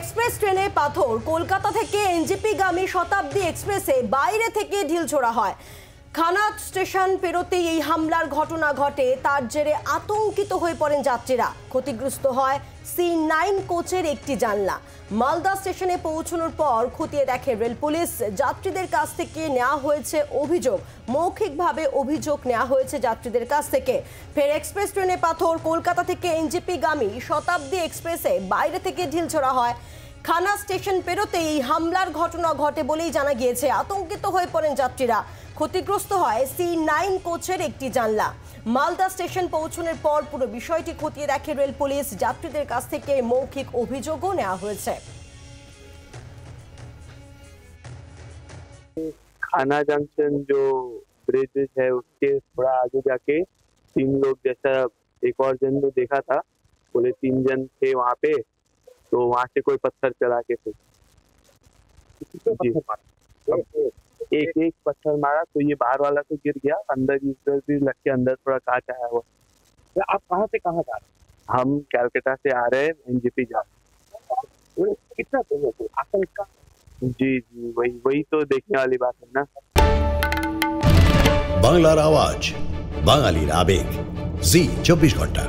Express ট্রেনে পাথর। কলকাতা থেকে এনজিপি গামী শতাব্দী এক্সপ্রেসে বাইরে থেকে ঢিল ছোড়া হয়। খানাত স্টেশন পেরোতেই এই হামলার ঘটনা ঘটে, তার জেরে আতঙ্কিত হয়ে পড়েন যাত্রীরা। ক্ষতিগ্রস্ত হয় সি নাইন কোচের একটি জানলা। মালদা স্টেশনে পৌঁছানোর পর খতিয়ে দেখে রেল পুলিশ। যাত্রীদের কাছ থেকে নেওয়া হয়েছে অভিযোগ। মৌখিকভাবে অভিযোগ নেওয়া হয়েছে যাত্রীদের কাছ থেকে। ফের এক্সপ্রেস ট্রেনে পাথর কলকাতা থেকে এনজিপি গামী শতাব্দী এক্সপ্রেসে বাইরে থেকে ঢিল ছোড়া হয়। খানা স্টেশন পেরোতেই হামলার ঘটনা ঘটে বলেই জানা গিয়েছে। আতঙ্কিত হয়ে পড়েন যাত্রীরা। ক্ষতিগ্রস্ত হয় সি নাইন কোচের একটি জানলা মালদা স্টেশন পৌঁছানোর পর পুরো বিষয়টি খতিয়ে দেখে রেল পুলিশ যাত্রীদের কাছ থেকে মৌখিক অভিযোগও নেওয়া হয়েছে खाना जंक्शन जो ब्रिज है उसके थोड़ा आगे जाके तीन लोग जैसा एक और जन ने देखा था बोले तीन जन थे वहाँ पे तो वहाँ से कोई पत्थर चला के थे जी। एक एक पत्थर मारा तो ये बाहर वाला तो गिर गया अंदर इधर भी लग के अंदर थोड़ा कांच आया हुआ तो आप कहाँ से कहाँ जा रहे हम कैलकाटा से आ रहे हैं एनजीपी जा हो वो कितना लोगों को आतंक का जी जी वही वही तो देखने वाली बात है ना বাংলার আওয়াজ বাঙালির আবেগ জি চব্বিশ ঘন্টা